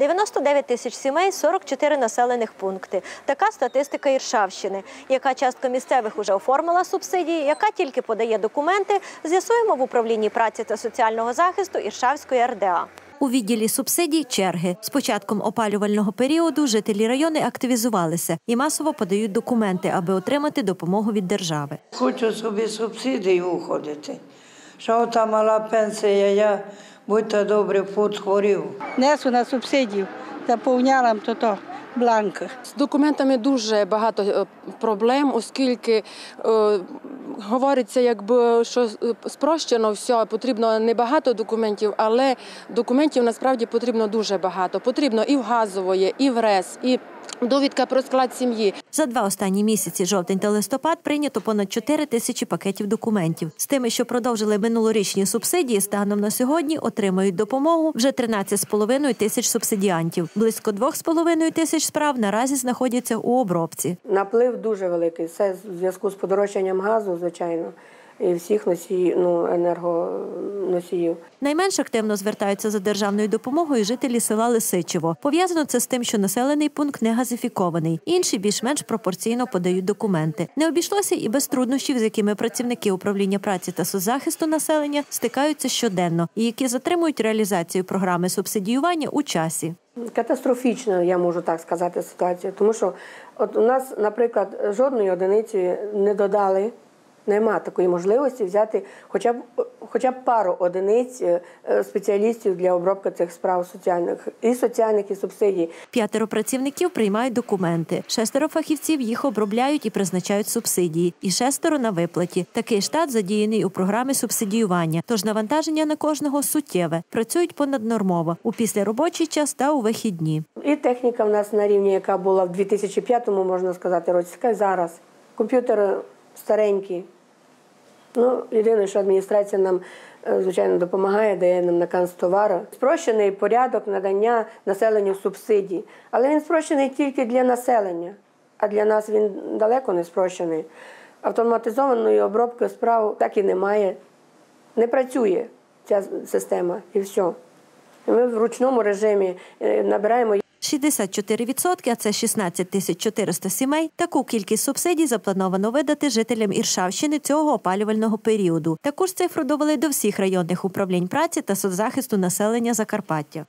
99 тисяч сімей, 44 населених пункти. Така статистика Іршавщини. Яка частка місцевих уже оформила субсидії, яка тільки подає документи, з'ясуємо в управлінні праці та соціального захисту Іршавської РДА. У відділі субсидій черги. З початком опалювального періоду жителі району активізувалися і масово подають документи, аби отримати допомогу від держави. Хочу собі субсидії уходити. Що та мала пенсія, я будьте добрі, фут хворів. Несу на субсидію, заповняла то то бланк. З документами дуже багато е, проблем, оскільки е, говориться, якби що е, спрощено все, потрібно не багато документів, але документів насправді потрібно дуже багато. Потрібно і в газової, і в РЕС, і довідка про склад сім'ї. За два останні місяці, жовтень та листопад, прийнято понад 4 тисячі пакетів документів. З тими, що продовжили минулорічні субсидії, станом на сьогодні отримують допомогу вже 13,5 тисяч субсидіантів. Близько 2,5 тисяч справ наразі знаходяться у обробці. Наплив дуже великий. Це в зв'язку з подорожчанням газу, звичайно, всіх носіїв, ну, енергоносіїв. Найменш активно звертаються за державною допомогою жителі села Лисичево. Пов'язано це з тим, що населений пункт не газифікований. Інші більш-менш пропорційно подають документи. Не обійшлося і без труднощів, з якими працівники управління праці та соцзахисту населення стикаються щоденно, і які затримують реалізацію програми субсидіювання у часі. Катастрофічно, я можу так сказати, ситуація. Тому що от у нас, наприклад, жодної одиниці не додали. Нема такої можливості взяти хоча б хоча б пару одиниць е, е, спеціалістів для обробки цих справ соціальних і соціальних, і субсидій. П'ятеро працівників приймають документи. Шестеро фахівців їх обробляють і призначають субсидії. І шестеро на виплаті. Такий штат задіяний у програмі субсидіювання. Тож навантаження на кожного суттєве. Працюють понаднормово у післяробочий час та у вихідні. І техніка в нас на рівні, яка була в 2005-му, можна сказати, році, така зараз. Комп'ютери старенькі. Ну, єдине, що адміністрація нам, е, звичайно, допомагає, дає нам на канцтовару. Спрощений порядок надання населенню субсидій. Але він спрощений тільки для населення, а для нас він далеко не спрощений. Автоматизованої обробки справ так і немає. Не працює ця система і все. Ми в ручному режимі е, набираємо 64%, а це 16 тисяч 400 сімей. Таку кількість субсидій заплановано видати жителям Іршавщини цього опалювального періоду. Також цифру довели до всіх районних управлінь праці та соцзахисту населення Закарпаття.